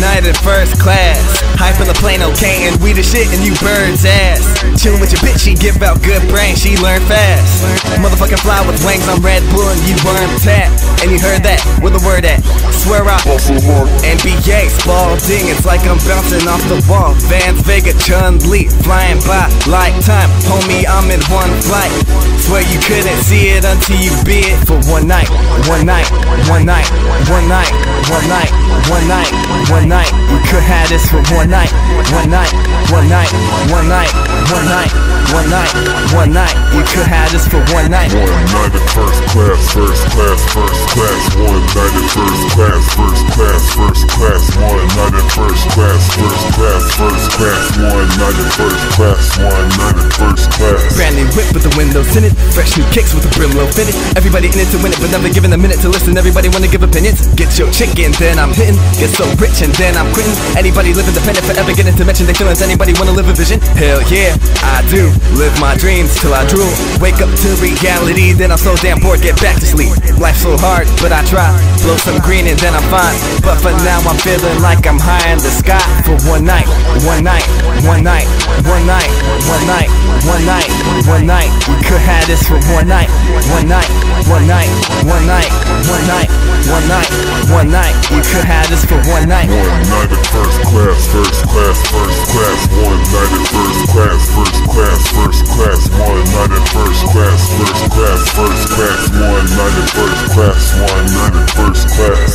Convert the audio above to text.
Night in first class. Hype in the plane, okay, and we the shit and you birds ass. Chillin' with your bitch, she give out good brain, she learn fast. Motherfucking fly with wings, I'm Red Bull and you worm tap. And you heard that, where the word at? Swear out. NBA, Spalding, it's like I'm bouncing off the wall. Vans Vega, Chun Li, flying by like time. Homie, Swear you couldn't see it until you be it for one night, one night, one night, one night, one night, one night, one night. You could have this for one night, one night, one night, one night, one night, one night, one night. You could have this for one night. One night in first class, first class, first class. One night in first class, first class, first class, first class, first class. One in first class, one in first class. Brand new whip with the windows tinted, fresh new kicks with the brim low fitted. Everybody in it to win it, but never given a minute to listen. Everybody wanna give opinions. Get your chicken, then I'm hitting. Get so rich and then I'm quitting. Anybody live independent, forever getting to mention their feelings. Anybody wanna live a vision? Hell yeah, I do. Live my dreams till I drool. Wake up to reality, then I'm so damn bored, get back to sleep. Life's so hard, but I try. Blow some green and then I'm fine. But for now, I'm feeling like I'm high in the sky for one night, one night, one night, one night, one night, one night, one night. We could have this for one night, one night, one night, one night, one night, one night, one night. We could have this for one night. One night in first class, first class, first class. One night in first class, first class, first class. One night in first class, first class, first class. One night in first class, one night in first class.